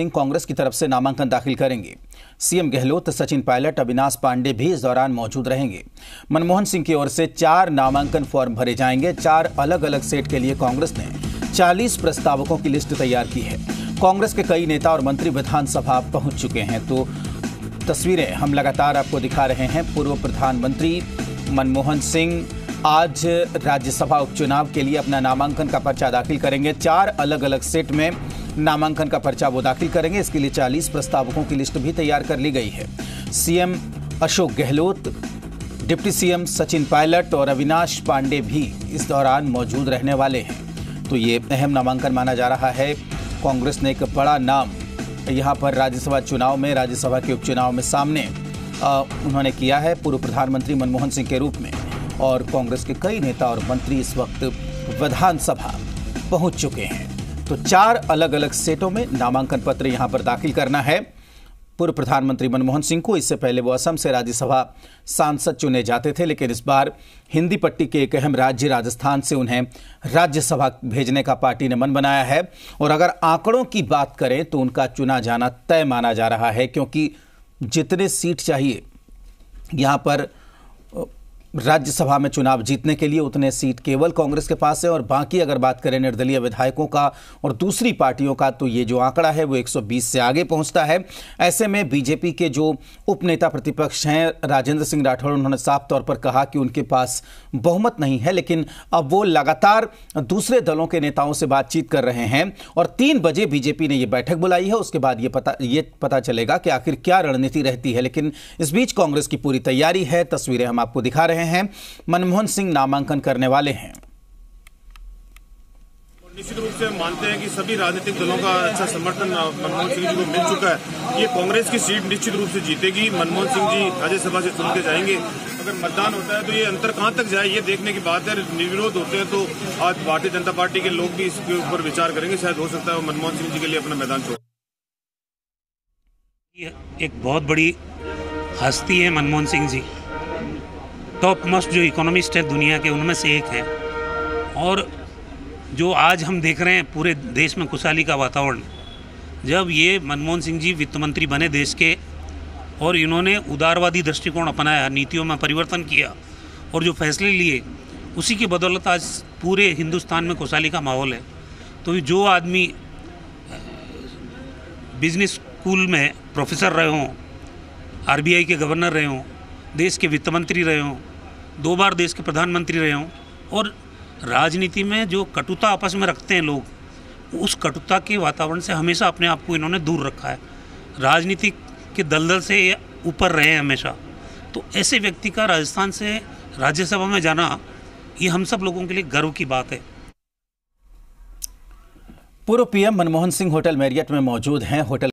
सिंह कांग्रेस की तरफ़ से नामांकन दाखिल करेंगे। सीएम गहलोत, सचिन पायलट, अविनाश पांडे भी इस दौरान मौजूद रहेंगे। मनमोहन सिंह की ओर से चार नामांकन फॉर्म भरे जाएँगे। चार अलग अलग सेट के लिए कांग्रेस ने 40 प्रस्तावकों की लिस्ट तैयार की है। कांग्रेस के कई नेता और मंत्री विधानसभा पहुँच चुके हैं तो तस्वीरें हम लगातार आपको दिखा रहे हैं। पूर्व प्रधानमंत्री मनमोहन सिंह आज राज्यसभा उपचुनाव के लिए अपना नामांकन का पर्चा दाखिल करेंगे। चार अलग अलग सेट में नामांकन का पर्चा वो दाखिल करेंगे। इसके लिए 40 प्रस्तावकों की लिस्ट भी तैयार कर ली गई है। CM Ashok Gehlot deputy CM Sachin Pilot और अविनाश पांडे भी इस दौरान मौजूद रहने वाले हैं। तो ये अहम नामांकन माना जा रहा है। कांग्रेस ने एक बड़ा नाम यहाँ पर राज्यसभा चुनाव में राज्यसभा के उपचुनाव में सामने आ, उन्होंने किया है पूर्व प्रधानमंत्री मनमोहन सिंह के रूप में। और कांग्रेस के कई नेता और मंत्री इस वक्त विधानसभा पहुँच चुके हैं। तो चार अलग अलग सेटों में नामांकन पत्र यहाँ पर दाखिल करना है। पूर्व प्रधानमंत्री मनमोहन सिंह को इससे पहले वो असम से राज्यसभा सांसद चुने जाते थे, लेकिन इस बार हिंदी पट्टी के एक अहम राज्य राजस्थान से उन्हें राज्यसभा भेजने का पार्टी ने मन बनाया है। और अगर आंकड़ों की बात करें तो उनका चुना जाना तय माना जा रहा है, क्योंकि जितने सीट चाहिए, यहाँ पर राज्यसभा में चुनाव जीतने के लिए उतने सीट केवल कांग्रेस के पास है और बाकी अगर बात करें निर्दलीय विधायकों का और दूसरी पार्टियों का तो ये जो आंकड़ा है वो 120 से आगे पहुँचता है। ऐसे में बीजेपी के जो उपनेता प्रतिपक्ष हैं राजेंद्र सिंह राठौड़ उन्होंने साफ़ तौर पर कहा कि उनके पास बहुमत नहीं है, लेकिन अब वो लगातार दूसरे दलों के नेताओं से बातचीत कर रहे हैं और तीन बजे बीजेपी ने यह बैठक बुलाई है। उसके बाद ये पता ये पता चलेगा कि आखिर क्या रणनीति रहती है, लेकिन इस बीच कांग्रेस की पूरी तैयारी है। तस्वीरें हम आपको दिखा रहे हैं। मनमोहन सिंह नामांकन करने वाले हैं। निश्चित रूप से मानते हैं कि सभी राजनीतिक दलों का अच्छा समर्थन मनमोहन सिंह जी को मिल चुका है। ये कांग्रेस की सीट निश्चित रूप से जीतेगी। मनमोहन सिंह जी राज्यसभा से चुन के जाएँगे। अगर मतदान होता है तो ये अंतर कहाँ तक जाए ये देखने की बात है। निर्विरोध होते हैं तो आज भारतीय जनता पार्टी के लोग भी इसके ऊपर विचार करेंगे। शायद हो सकता है मनमोहन सिंह जी के लिए अपना मैदान छोड़। एक बहुत बड़ी हस्ती है मनमोहन सिंह जी। टॉप मोस्ट जो इकोनॉमिस्ट है दुनिया के, उनमें से एक है। और जो आज हम देख रहे हैं पूरे देश में खुशहाली का वातावरण, जब ये मनमोहन सिंह जी वित्त मंत्री बने देश के, और इन्होंने उदारवादी दृष्टिकोण अपनाया, नीतियों में परिवर्तन किया, और जो फैसले लिए, उसी की बदौलत आज पूरे हिंदुस्तान में खुशहाली का माहौल है। तो जो आदमी, बिज़नेस स्कूल में प्रोफेसर रहे हों, आरबीआई के गवर्नर रहे हों देश के वित्त मंत्री रहे हों, दो बार देश के प्रधानमंत्री रहे हों, और राजनीति में जो कटुता आपस में रखते हैं लोग, उस कटुता के वातावरण से हमेशा अपने आप को इन्होंने दूर रखा है। राजनीति के दलदल से ये ऊपर रहे हैं हमेशा। तो ऐसे व्यक्ति का राजस्थान से राज्यसभा में जाना, ये हम सब लोगों के लिए गर्व की बात है। पूर्व PM Manmohan Singh hotel Marriott में मौजूद हैं। होटल